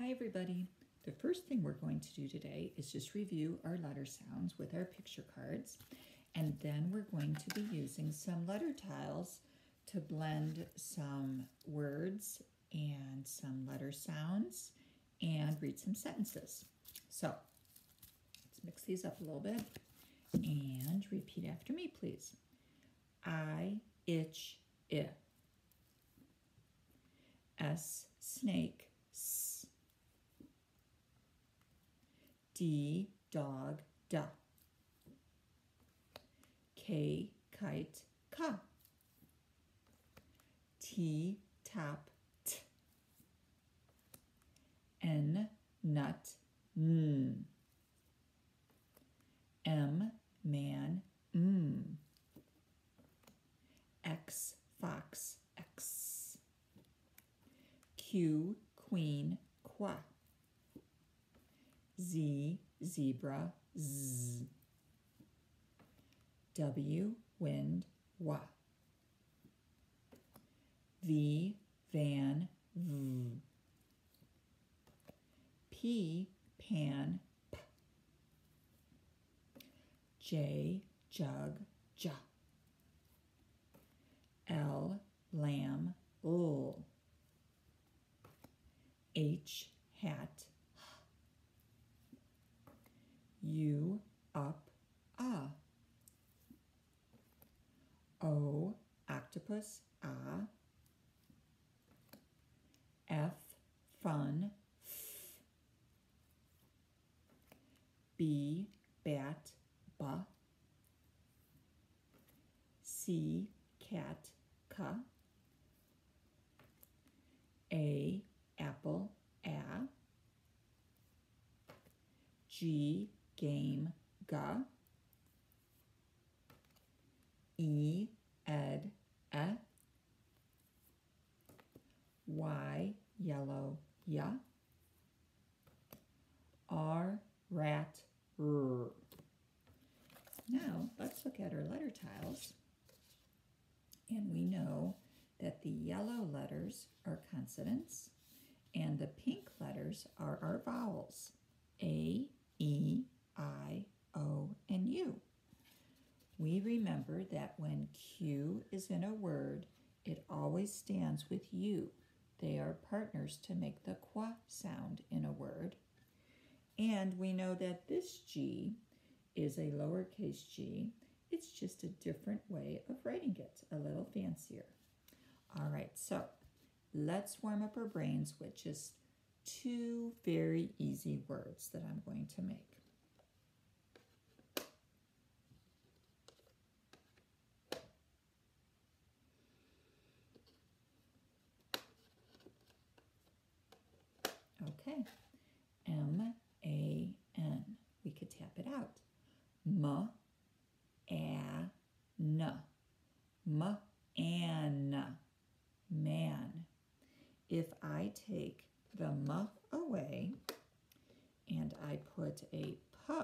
Hi everybody. The first thing we're going to do today is just review our letter sounds with our picture cards. And then we're going to be using some letter tiles to blend some words and some letter sounds and read some sentences. So let's mix these up a little bit and repeat after me, please. I itch I. S snake S. D dog da. K kite ka. T tap t. N nut n. M man mm. X fox x. Q queen qua. Z zebra z. W wind wa. V van v. P pan p. J jug ja. L lamb l. H hat U up ah. O octopus ah. F fun f. B bat ba. C cat ka. A apple a. G game ga. E ed e. Y yellow ya. R rat r. Now let's look at our letter tiles. And we know that the yellow letters are consonants and the pink letters are our vowels. A, E, I, O, and U. We remember that when Q is in a word, it always stands with U. They are partners to make the qua sound in a word. And we know that this G is a lowercase g. It's just a different way of writing it, a little fancier. All right, so let's warm up our brains with just two very easy words that I'm going to make. Okay, M-A-N. We could tap it out. M, a, n. M, an. Man. If I take the m away and I put a a p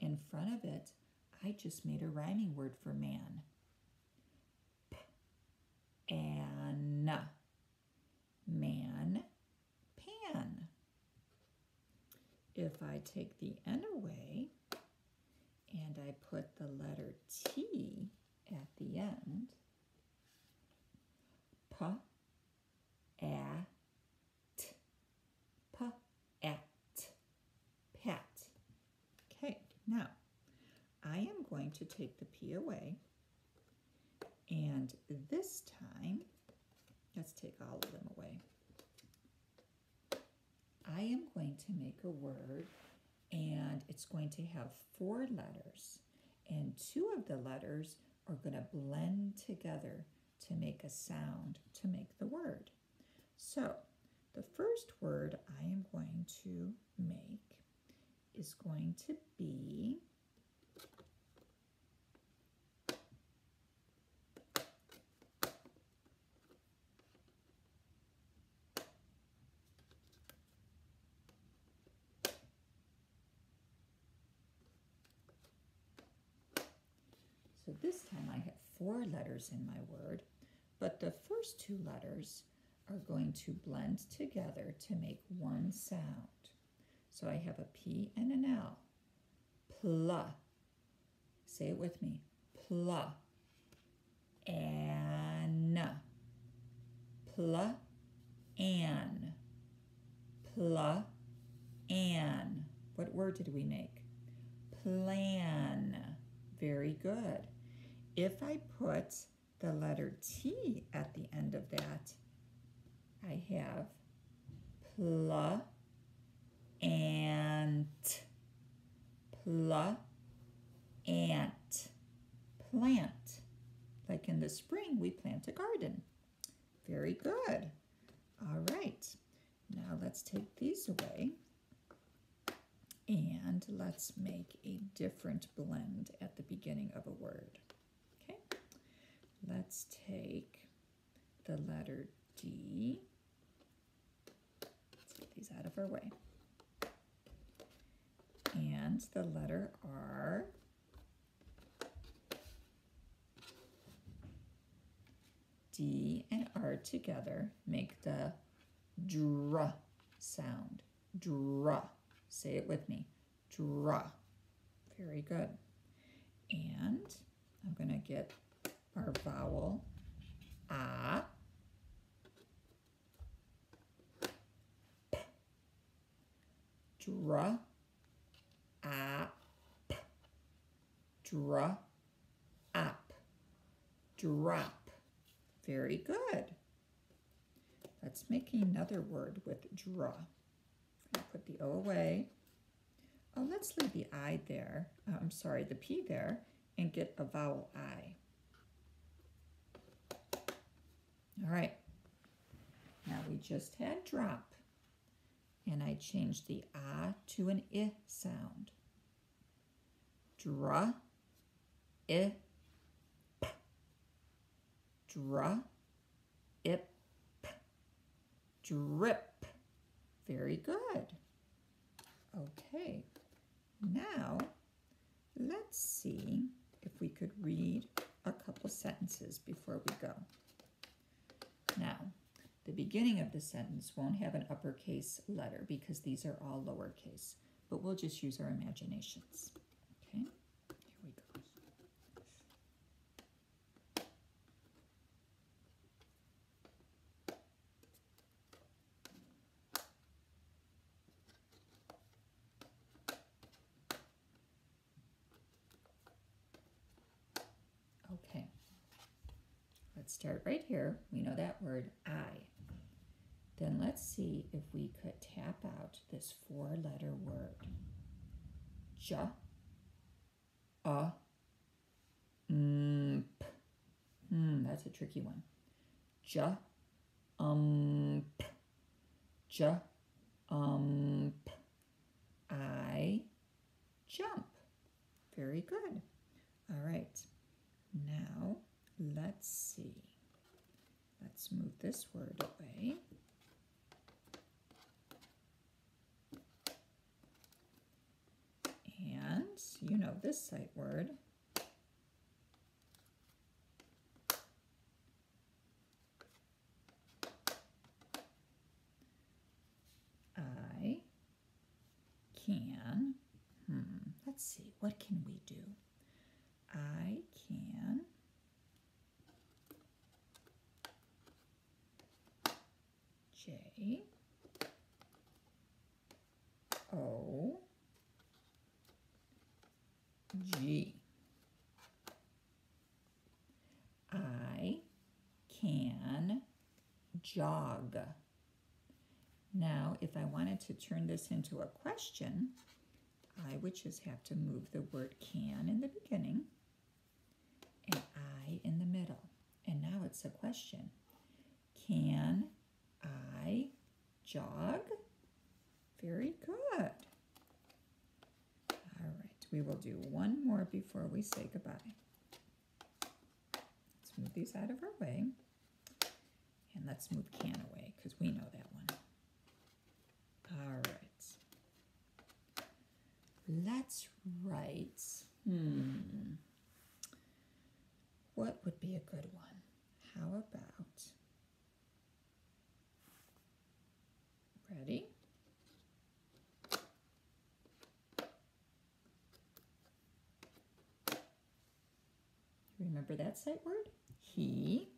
in front of it, I just made a rhyming word for man. P, an. Man, pan. If I take the n away and I put the letter T at the end, p, a, t, p, at, pat. Okay, now I am going to take the P away and this time, let's take all of them away. I am going to make a word and it's going to have four letters and two of the letters are going to blend together to make a sound to make the word. So the first word I am going to make is going to be So this time I have four letters in my word, but the first two letters are going to blend together to make one sound. So I have a P and an L. Pla. Say it with me. Pla. An. Pla. An. Pla. An. What word did we make? Plan. Very good. If I put the letter T at the end of that, I have pla ant, pla ant, plant. Like in the spring, we plant a garden. Very good. All right. Now let's take these away and let's make a different blend at the beginning of a word. Let's take the letter D. Let's get these out of our way. And the letter R. D and R together make the dr sound. Dr. Say it with me. Dr. Very good. And I'm going to get our vowel ah. P. Dra. Up. Dra. Up. Drop. Very good. Let's make another word with draw put the O away. Oh, let's leave the I there. Uh, I'm sorry, the P there, and get a vowel I. All right. Now we just had drop, and I changed the ah to an I sound. Dra, I, p. Dra, ip, drip. Very good. Okay, now let's see if we could read a couple sentences before we go. Beginning of the sentence won't have an uppercase letter because these are all lowercase, but we'll just use our imaginations. Okay. Here we go. Okay. Let's start right here. We know that word, I. Then let's see if we could tap out this four-letter word. Ja, a, mm. Hmm, that's a tricky one. Ja, um, p. Ja, um. I jump. Very good. All right. Now, let's see. Let's move this word away. And you know this sight word. I can, hmm, let's see, what can we do? I can J O G. I can jog. Now, if I wanted to turn this into a question, I would just have to move the word can in the beginning and I in the middle. And now it's a question. Can I jog? Very good. All right, we will do one more before we say goodbye. Let's move these out of our way. And let's move can away because we know that one. All right. Let's write, hmm, what would be a good one? How about, ready? Remember that sight word? He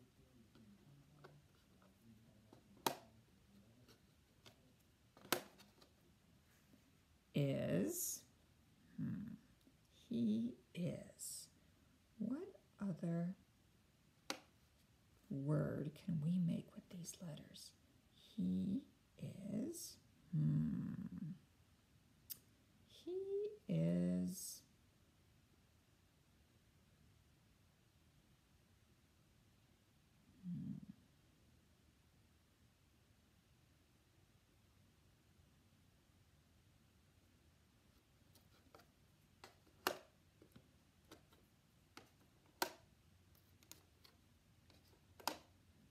he is. What other word can we make with these letters? He is. Hmm. He is. Hmm.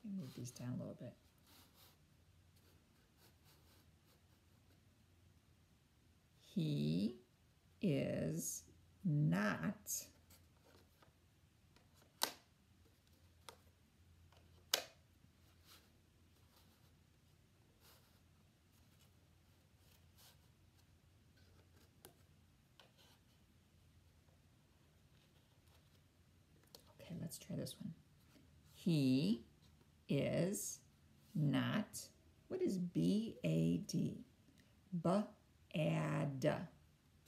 Let me move these down a little bit. He is not Okay, let's try this one. He is not, what is B A D? Bad.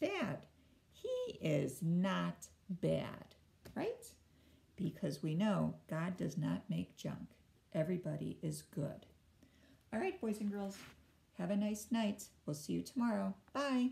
Bad. He is not bad, right? Because we know God does not make junk. Everybody is good. All right, boys and girls, have a nice night. We'll see you tomorrow. Bye.